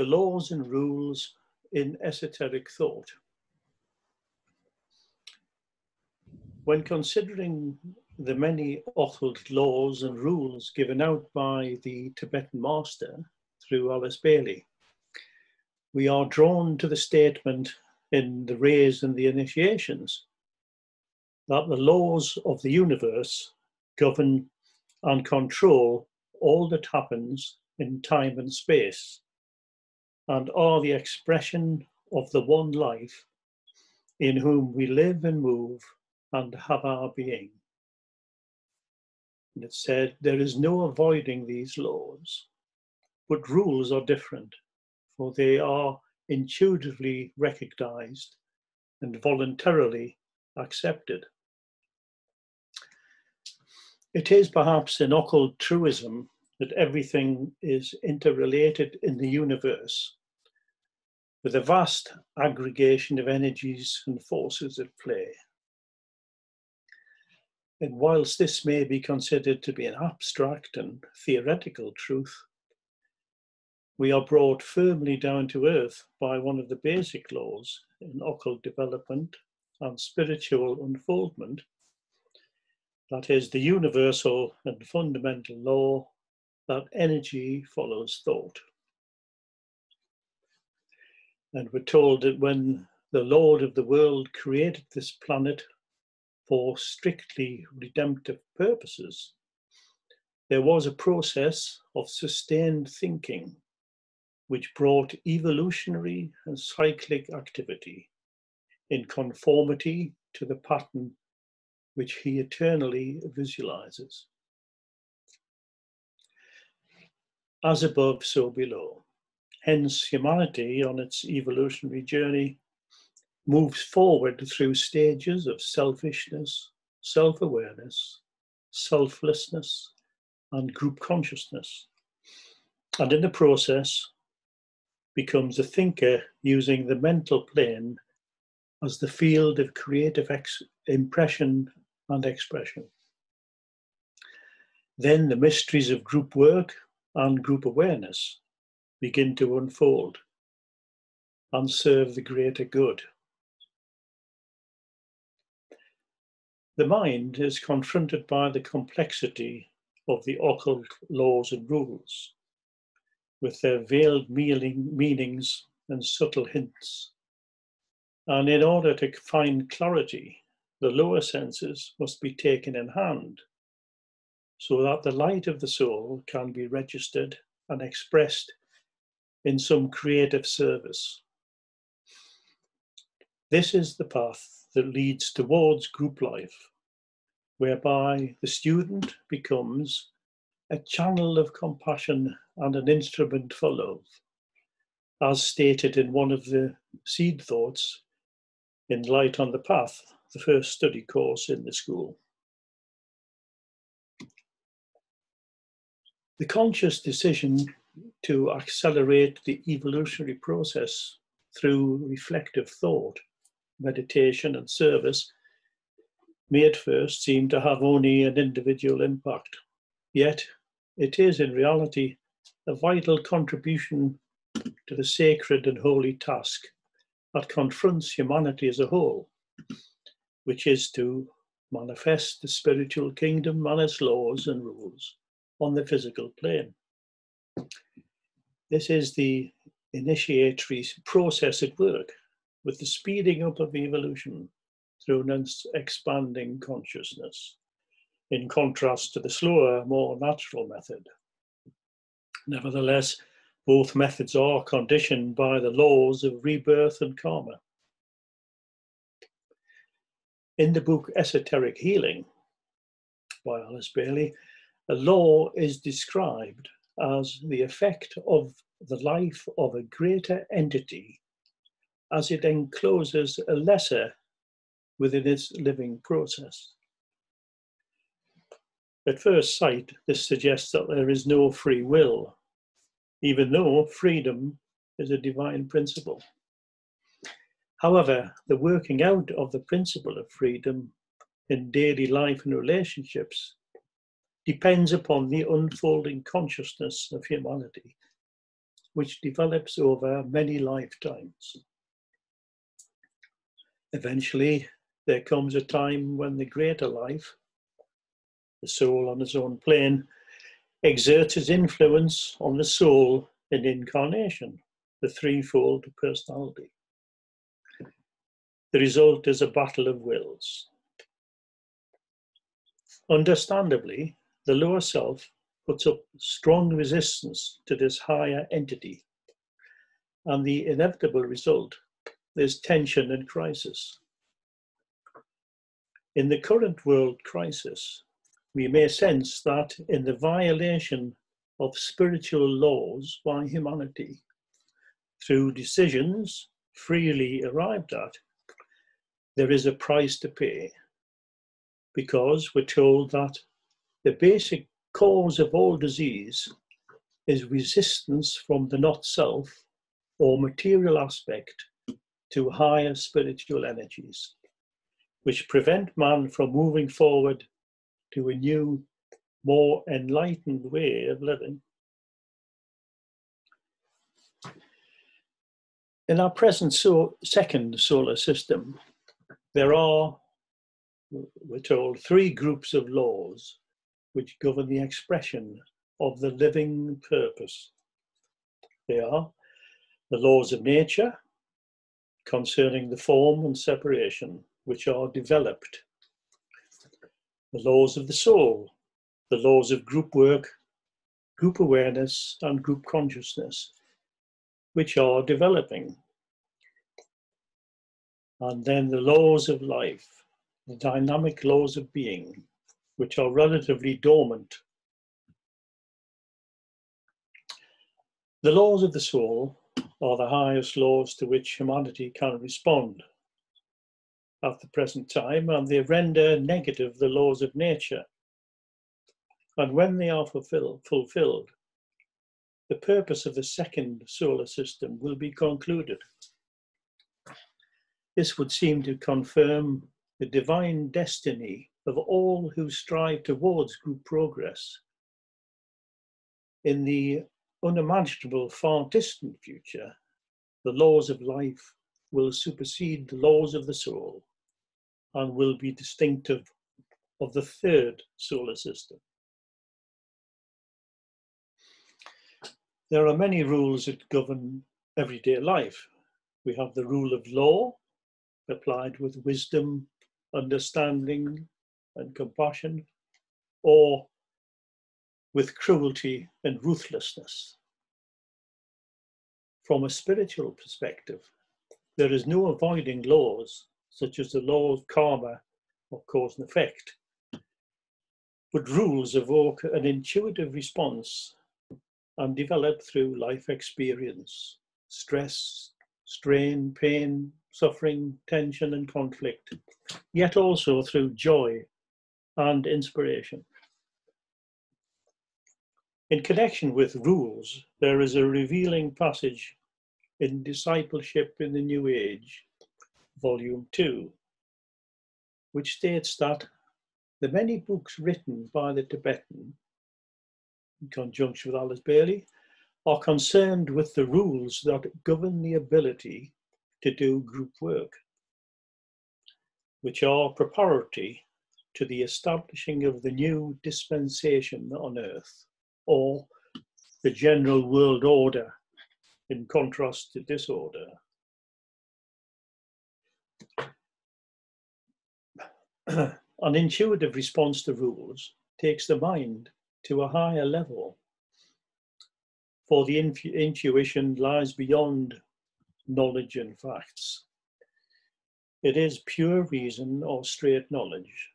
the laws and rules in esoteric thought. When considering the many occult laws and rules given out by the Tibetan master through Alice Bailey, we are drawn to the statement in the rays and the initiations that the laws of the universe govern and control all that happens in time and space and are the expression of the one life in whom we live and move and have our being. And it said, There is no avoiding these laws, but rules are different, for they are intuitively recognized and voluntarily accepted. It is perhaps an occult truism that everything is interrelated in the universe, with a vast aggregation of energies and forces at play. And whilst this may be considered to be an abstract and theoretical truth, we are brought firmly down to earth by one of the basic laws in occult development and spiritual unfoldment. That is the universal and fundamental law that energy follows thought. And we're told that when the Lord of the world created this planet for strictly redemptive purposes, there was a process of sustained thinking which brought evolutionary and cyclic activity in conformity to the pattern which he eternally visualizes. As above, so below. Hence, humanity on its evolutionary journey moves forward through stages of selfishness, self awareness, selflessness, and group consciousness. And in the process, becomes a thinker using the mental plane as the field of creative impression and expression. Then the mysteries of group work and group awareness begin to unfold and serve the greater good. The mind is confronted by the complexity of the occult laws and rules, with their veiled meanings and subtle hints. And in order to find clarity, the lower senses must be taken in hand so that the light of the soul can be registered and expressed in some creative service. This is the path that leads towards group life whereby the student becomes a channel of compassion and an instrument for love, as stated in one of the seed thoughts in Light on the Path, the first study course in the school. The conscious decision to accelerate the evolutionary process through reflective thought, meditation, and service may at first seem to have only an individual impact, yet it is in reality a vital contribution to the sacred and holy task that confronts humanity as a whole, which is to manifest the spiritual kingdom and its laws and rules on the physical plane. This is the initiatory process at work with the speeding up of evolution through an expanding consciousness, in contrast to the slower, more natural method. Nevertheless, both methods are conditioned by the laws of rebirth and karma. In the book Esoteric Healing by Alice Bailey, a law is described as the effect of the life of a greater entity as it encloses a lesser within its living process. At first sight, this suggests that there is no free will, even though freedom is a divine principle. However, the working out of the principle of freedom in daily life and relationships depends upon the unfolding consciousness of humanity which develops over many lifetimes. Eventually, there comes a time when the greater life, the soul on its own plane, exerts its influence on the soul in incarnation, the threefold personality. The result is a battle of wills. Understandably, the lower self puts up strong resistance to this higher entity, and the inevitable result is tension and crisis. In the current world crisis, we may sense that in the violation of spiritual laws by humanity, through decisions freely arrived at, there is a price to pay because we're told that the basic cause of all disease is resistance from the not self or material aspect to higher spiritual energies, which prevent man from moving forward to a new, more enlightened way of living. In our present so second solar system, there are, we're told, three groups of laws which govern the expression of the living purpose. They are the laws of nature concerning the form and separation which are developed the laws of the soul, the laws of group work, group awareness, and group consciousness, which are developing. And then the laws of life, the dynamic laws of being, which are relatively dormant. The laws of the soul are the highest laws to which humanity can respond at the present time, and they render negative the laws of nature. And when they are fulfill, fulfilled, the purpose of the second solar system will be concluded. This would seem to confirm the divine destiny of all who strive towards group progress. In the unimaginable, far distant future, the laws of life will supersede the laws of the soul and will be distinctive of the third solar system. There are many rules that govern everyday life. We have the rule of law, applied with wisdom, understanding, and compassion, or with cruelty and ruthlessness. From a spiritual perspective, there is no avoiding laws such as the law of karma or cause and effect. But rules evoke an intuitive response and develop through life experience, stress, strain, pain, suffering, tension, and conflict, yet also through joy and inspiration. In connection with rules, there is a revealing passage in Discipleship in the New Age Volume 2, which states that the many books written by the Tibetan, in conjunction with Alice Bailey, are concerned with the rules that govern the ability to do group work, which are preparatory to the establishing of the new dispensation on earth, or the general world order, in contrast to disorder. an intuitive response to rules takes the mind to a higher level. For the intuition lies beyond knowledge and facts. It is pure reason or straight knowledge,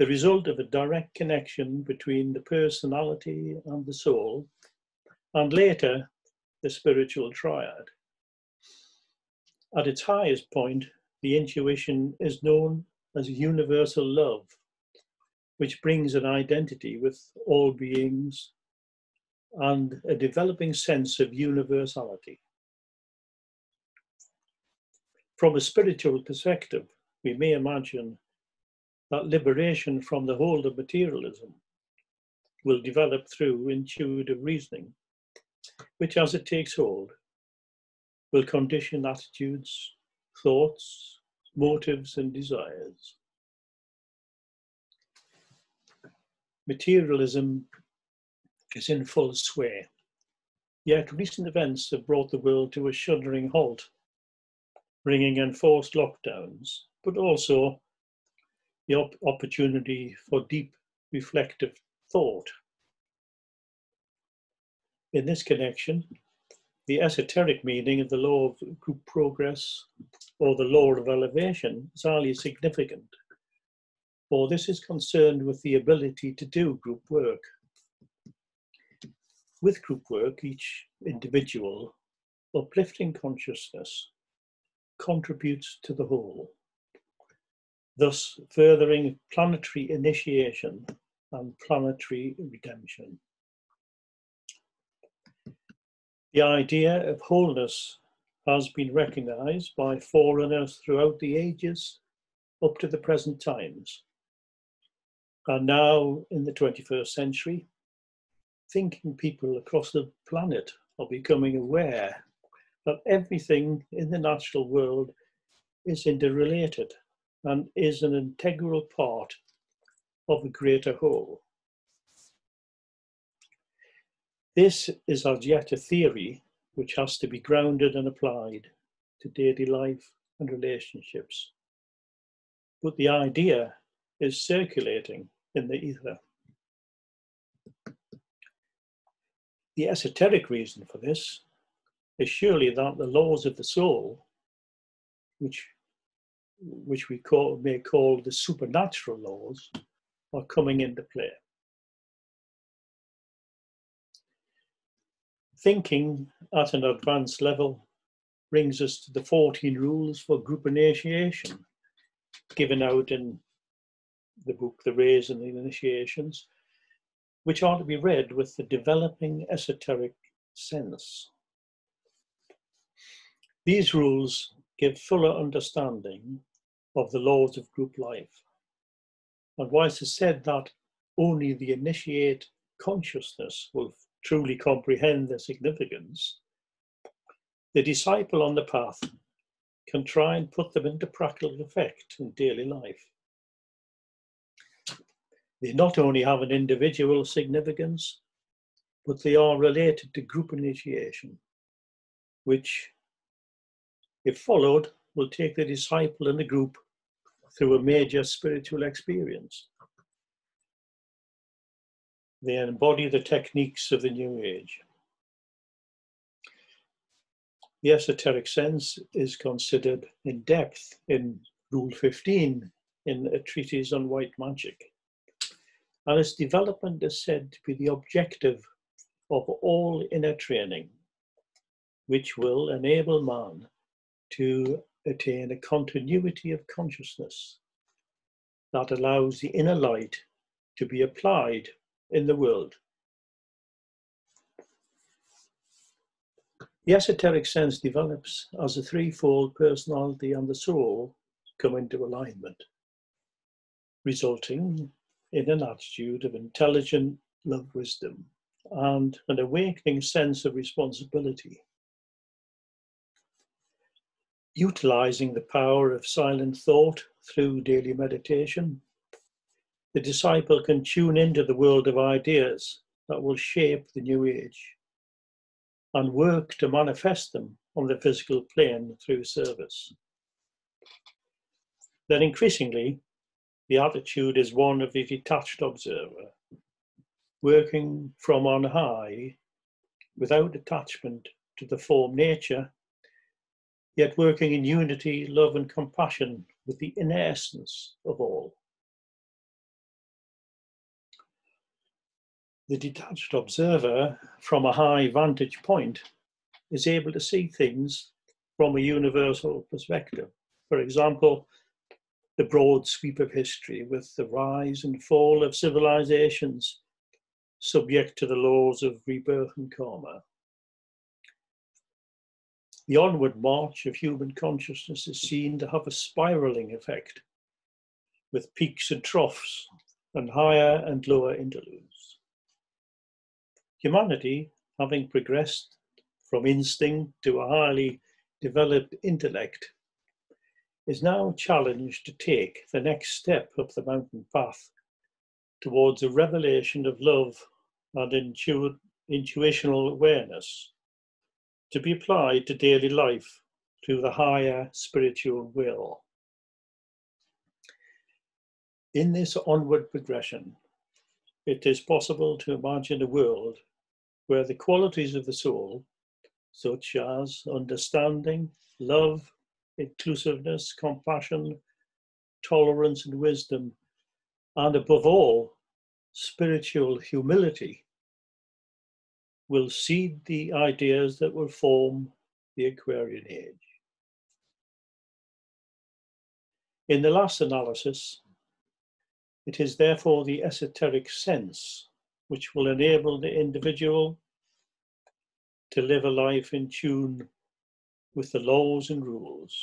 the result of a direct connection between the personality and the soul, and later the spiritual triad. At its highest point, the intuition is known as universal love, which brings an identity with all beings and a developing sense of universality. From a spiritual perspective, we may imagine that liberation from the hold of materialism will develop through intuitive reasoning which as it takes hold, will condition attitudes, thoughts, motives, and desires. Materialism is in full sway, yet recent events have brought the world to a shuddering halt, bringing enforced lockdowns, but also the op opportunity for deep reflective thought. In this connection, the esoteric meaning of the law of group progress or the law of elevation is highly significant, for this is concerned with the ability to do group work. With group work, each individual uplifting consciousness contributes to the whole, thus furthering planetary initiation and planetary redemption. The idea of wholeness has been recognized by forerunners throughout the ages up to the present times. And now, in the 21st century, thinking people across the planet are becoming aware that everything in the natural world is interrelated and is an integral part of a greater whole. This is as yet a theory which has to be grounded and applied to daily life and relationships. But the idea is circulating in the ether. The esoteric reason for this is surely that the laws of the soul, which, which we call, may call the supernatural laws, are coming into play. Thinking at an advanced level brings us to the 14 rules for group initiation given out in the book The Rays and the Initiations, which are to be read with the developing esoteric sense. These rules give fuller understanding of the laws of group life. And whilst it's said that only the initiate consciousness will truly comprehend their significance, the disciple on the path can try and put them into practical effect in daily life. They not only have an individual significance, but they are related to group initiation, which, if followed, will take the disciple and the group through a major spiritual experience. They embody the techniques of the New Age. The esoteric sense is considered in depth in Rule 15 in a treatise on white magic. And its development is said to be the objective of all inner training, which will enable man to attain a continuity of consciousness that allows the inner light to be applied in the world. The esoteric sense develops as the threefold personality and the soul come into alignment, resulting in an attitude of intelligent love wisdom and an awakening sense of responsibility. Utilizing the power of silent thought through daily meditation, the disciple can tune into the world of ideas that will shape the new age and work to manifest them on the physical plane through service. Then increasingly, the attitude is one of the detached observer, working from on high without attachment to the form nature, yet working in unity, love, and compassion with the inner essence of all. the detached observer from a high vantage point is able to see things from a universal perspective. For example, the broad sweep of history with the rise and fall of civilizations subject to the laws of rebirth and karma. The onward march of human consciousness is seen to have a spiraling effect with peaks and troughs and higher and lower interludes. Humanity having progressed from instinct to a highly developed intellect, is now challenged to take the next step up the mountain path towards a revelation of love and intu- intuitional awareness to be applied to daily life through the higher spiritual will. In this onward progression, it is possible to imagine a world where the qualities of the soul, such as understanding, love, inclusiveness, compassion, tolerance, and wisdom, and above all, spiritual humility, will seed the ideas that will form the Aquarian age. In the last analysis, it is therefore the esoteric sense which will enable the individual to live a life in tune with the laws and rules